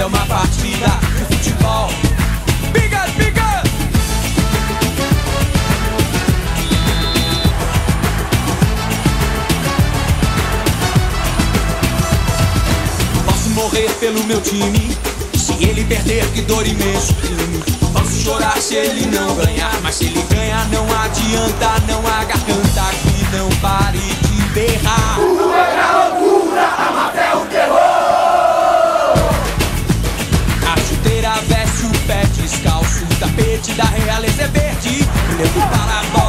é uma partida de futebol. Biga, biga! Posso morrer pelo meu time. Se ele perder, que dor imenso crime. Posso chorar se ele não ganhar. Mas se ele ganhar, não adianta. Não há garganta que não pare de berrar. thought I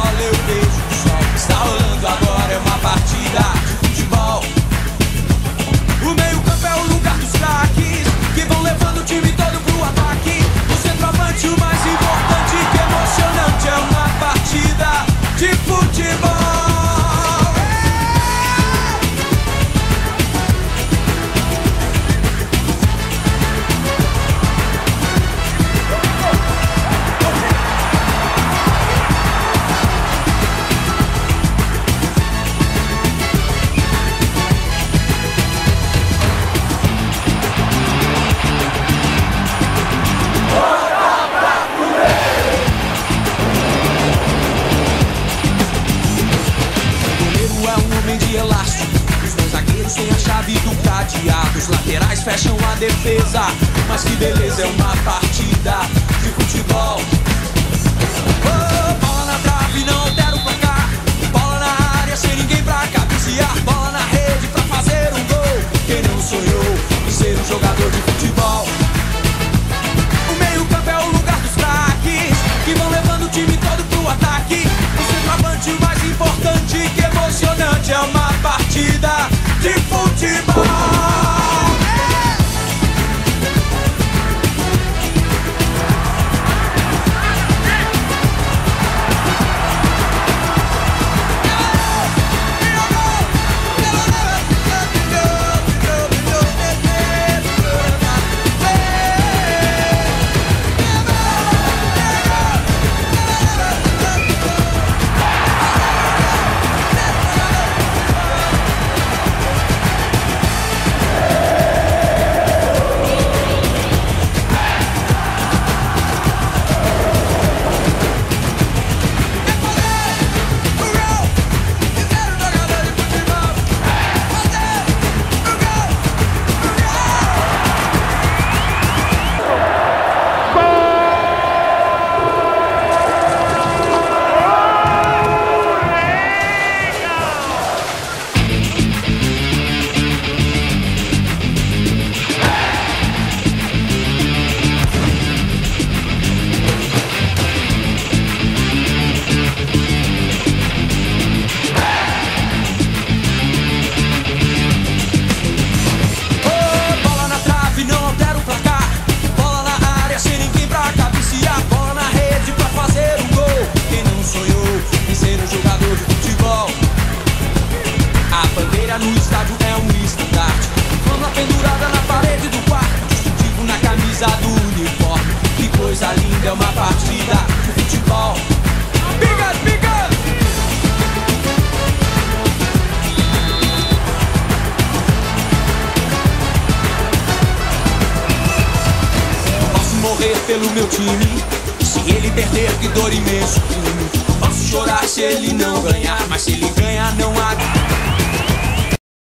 do cadeado. Os laterais fecham a defesa. Mas que beleza, é uma partida de futebol. Oh, bola na trave, não altera o placar. Bola na área, sem ninguém pra cabecear. Bola morrer pelo meu time. Se ele perder, que dor imenso. Posso chorar se ele não ganhar. Mas se ele ganhar, não há.